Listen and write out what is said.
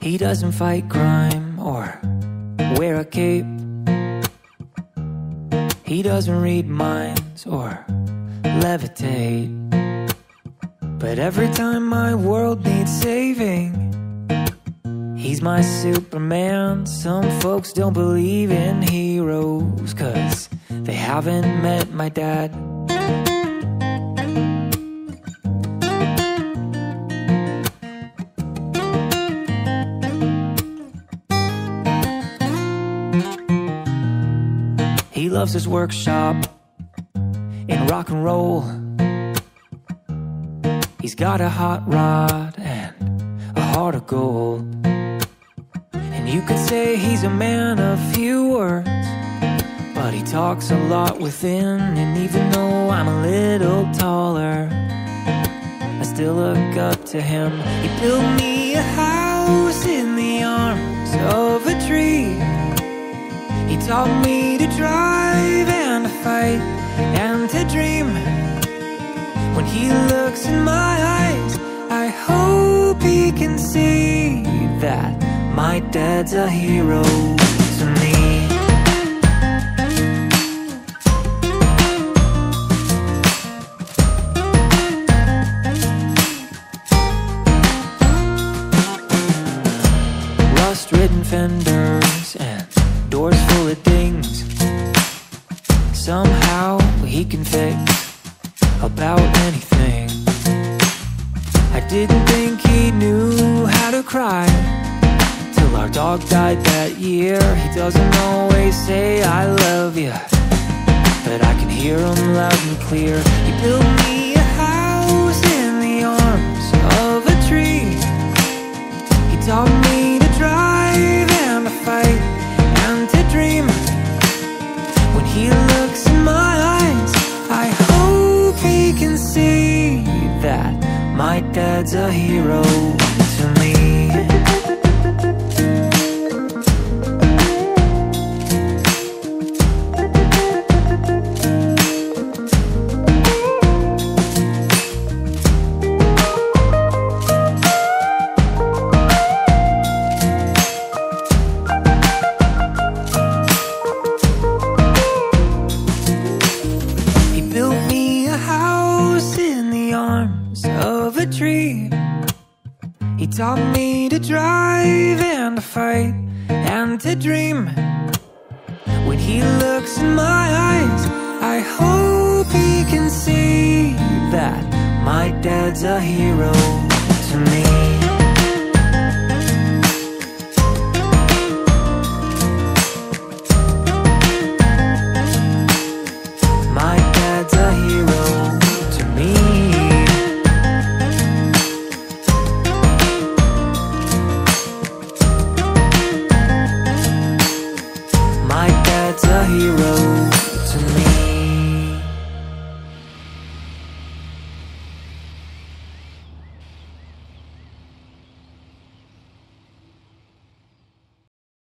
He doesn't fight crime or wear a cape. He doesn't read minds or levitate. But every time my world needs saving, he's my Superman. Some folks don't believe in heroes, cause they haven't met my dad. He loves his workshop in rock and roll. He's got a hot rod and a heart of gold. You could say he's a man of few words, but he talks a lot within. And even though I'm a little taller, I still look up to him. He built me a house in the arms of a tree. He taught me to drive and to fight and to dream. When he looks in my eyes, I hope he can see that my dad's a hero to me. Rust ridden fenders and doors full of dings. Somehow he can fix about anything. I didn't think he knew how to cry our dog died that year. He doesn't always say I love you, but I can hear him loud and clear. He built me a house in the arms of a tree. He taught me to drive and to fight and to dream. When he looks in my eyes, I hope he can see that my dad's a hero to me. Taught me to drive and to fight and to dream. When he looks in my eyes, I hope he can see that my dad's a hero to me.